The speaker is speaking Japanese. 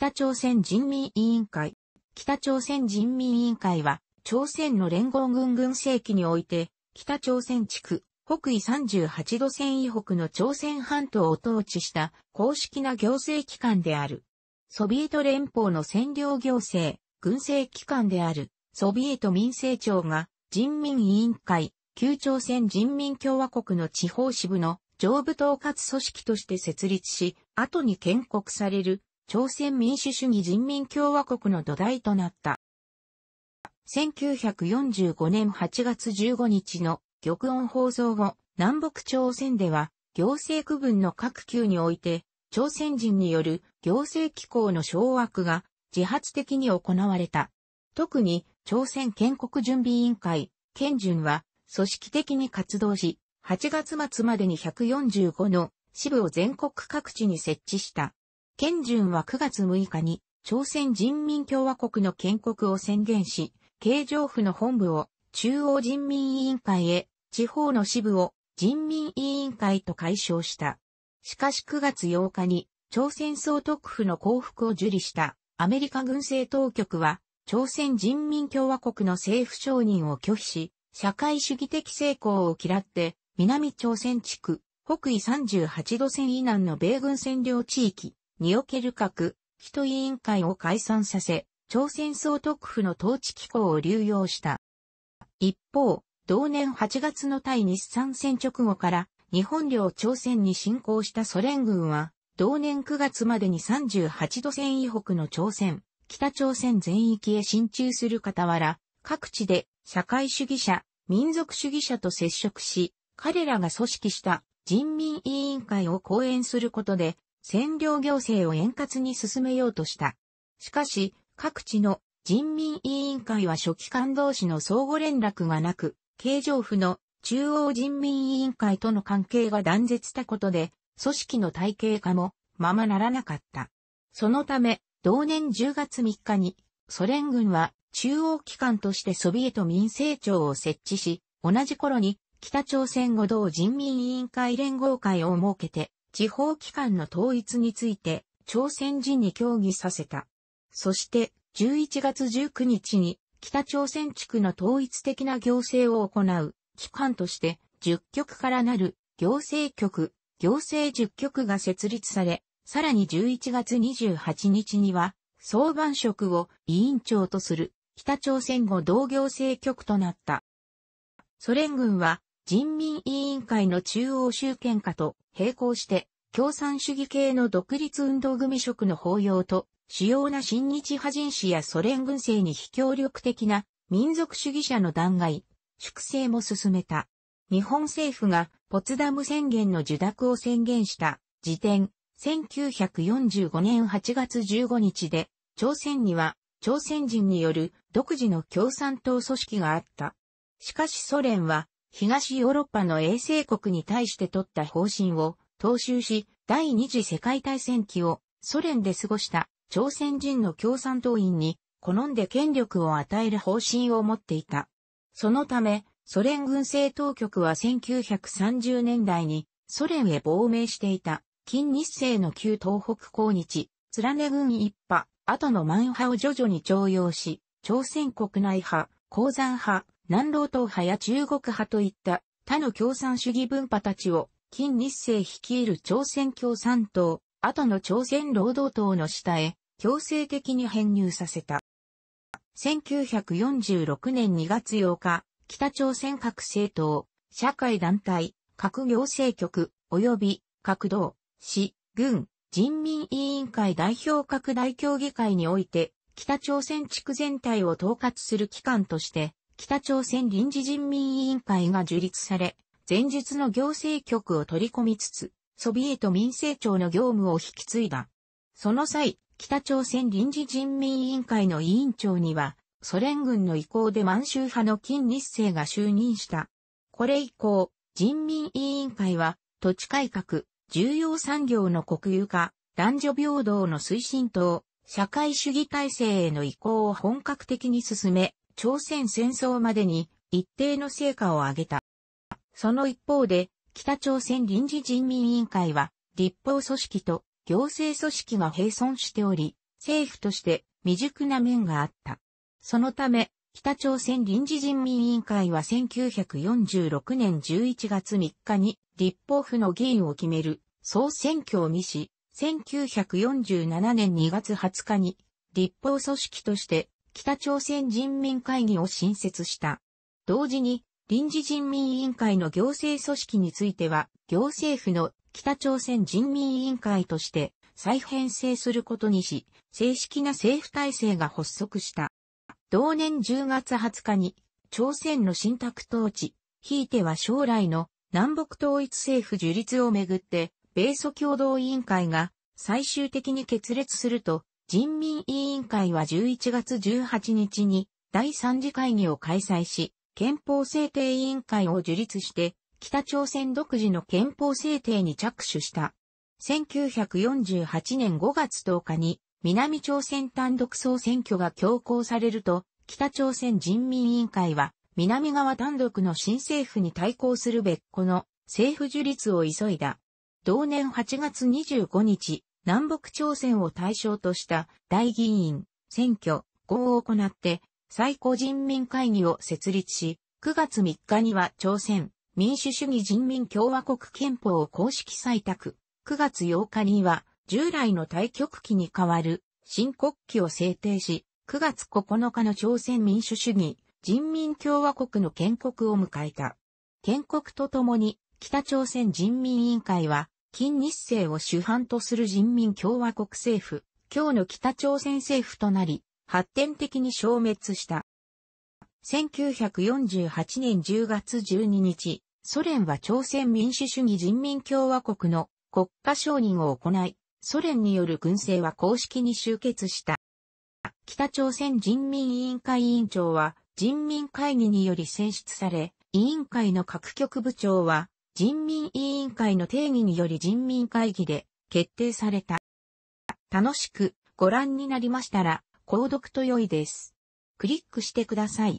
北朝鮮人民委員会。北朝鮮人民委員会は、朝鮮の連合軍軍政期において、北朝鮮地区、北緯38度線以北の朝鮮半島を統治した公式な行政機関である。ソビエト連邦の占領行政、軍政機関である、ソビエト民政庁が、人民委員会、旧朝鮮人民共和国の地方支部の上部統括組織として設立し、後に建国される朝鮮民主主義人民共和国の土台となった。1945年8月15日の玉音放送後、南北朝鮮では行政区分の各級において、朝鮮人による行政機構の掌握が自発的に行われた。特に朝鮮建国準備委員会、県準は組織的に活動し、8月末までに145の支部を全国各地に設置した。県順は9月6日に朝鮮人民共和国の建国を宣言し、京城府の本部を中央人民委員会へ、地方の支部を人民委員会と解消した。しかし9月8日に朝鮮総督府の降伏を受理したアメリカ軍政当局は朝鮮人民共和国の政府承認を拒否し、社会主義的成功を嫌って南朝鮮地区、北緯38度線以南の米軍占領地域、における核、人委員会を解散させ、朝鮮総督府の統治機構を流用した。一方、同年8月の対日参戦直後から日本領朝鮮に侵攻したソ連軍は、同年9月までに38度線以北の朝鮮、北朝鮮全域へ進駐する傍ら、各地で社会主義者、民族主義者と接触し、彼らが組織した人民委員会を講演することで占領行政を円滑に進めようとした。しかし、各地の人民委員会は初期官同士の相互連絡がなく、京城府の中央人民委員会との関係が断絶したことで、組織の体系化もままならなかった。そのため、同年10月3日に、ソ連軍は中央機関としてソビエト民政庁を設置し、同じ頃に北朝鮮合同人民委員会連合会を設けて、地方機関の統一について朝鮮人に協議させた。そして11月19日に北朝鮮地区の統一的な行政を行う機関として10局からなる行政局、行政10局が設立され、さらに11月28日には総番職を委員長とする北朝鮮語同行政局となった。ソ連軍は人民委員会の中央集権化と並行して共産主義系の独立運動組職の法要と主要な新日派人士やソ連軍政に非協力的な民族主義者の弾劾、粛清も進めた。日本政府がポツダム宣言の受諾を宣言した時点、1945年8月15日で、朝鮮には朝鮮人による独自の共産党組織があった。しかしソ連は東ヨーロッパの衛星国に対して取った方針を踏襲し、第二次世界大戦期をソ連で過ごした朝鮮人の共産党員に好んで権力を与える方針を持っていた。そのため、ソ連軍政当局は1930年代にソ連へ亡命していた近日清の旧東北抗日、連根軍一派、後の満派を徐々に徴用し、朝鮮国内派、鉱山派、南老党派や中国派といった他の共産主義分派たちを、金日成率いる朝鮮共産党、後の朝鮮労働党の下へ強制的に編入させた。1946年2月8日、北朝鮮各政党、社会団体、各行政局、及び各道、市、軍、人民委員会代表各大協議会において、北朝鮮地区全体を統括する機関として、北朝鮮臨時人民委員会が樹立され、前述の行政局を取り込みつつ、ソビエト民政庁の業務を引き継いだ。その際、北朝鮮臨時人民委員会の委員長には、ソ連軍の意向で満州派の金日成が就任した。これ以降、人民委員会は、土地改革、重要産業の国有化、男女平等の推進等、社会主義体制への移行を本格的に進め、朝鮮戦争までに一定の成果を上げた。その一方で、北朝鮮臨時人民委員会は、立法組織と行政組織が並存しており、政府として未熟な面があった。そのため、北朝鮮臨時人民委員会は1946年11月3日に立法府の議員を決める総選挙を見し、1947年2月20日に立法組織として北朝鮮人民会議を新設した。同時に臨時人民委員会の行政組織については行政府の北朝鮮人民委員会として再編成することにし、正式な政府体制が発足した。同年10月20日に、朝鮮の新宅統治、ひいては将来の南北統一政府樹立をめぐって、米ソ共同委員会が最終的に決裂すると、人民委員会は11月18日に第三次会議を開催し、憲法制定委員会を樹立して、北朝鮮独自の憲法制定に着手した。1948年5月10日に南朝鮮単独総選挙が強行されると、北朝鮮人民委員会は、南側単独の新政府に対抗する別個の政府樹立を急いだ。同年8月25日、南北朝鮮を対象とした大議員選挙合を行って最高人民会議を設立し、9月3日には朝鮮民主主義人民共和国憲法を公式採択。9月8日には従来の対極期に代わる新国旗を制定し、9月9日の朝鮮民主主義人民共和国の建国を迎えた。建国とともに北朝鮮人民委員会は、金日成を主犯とする人民共和国政府、今日の北朝鮮政府となり、発展的に消滅した。1948年10月12日、ソ連は朝鮮民主主義人民共和国の国家承認を行い、ソ連による軍政は公式に終結した。北朝鮮人民委員会委員長は人民会議により選出され、委員会の各局部長は人民委員会の定義により人民会議で決定された。楽しくご覧になりましたら、購読と良いです。クリックしてください。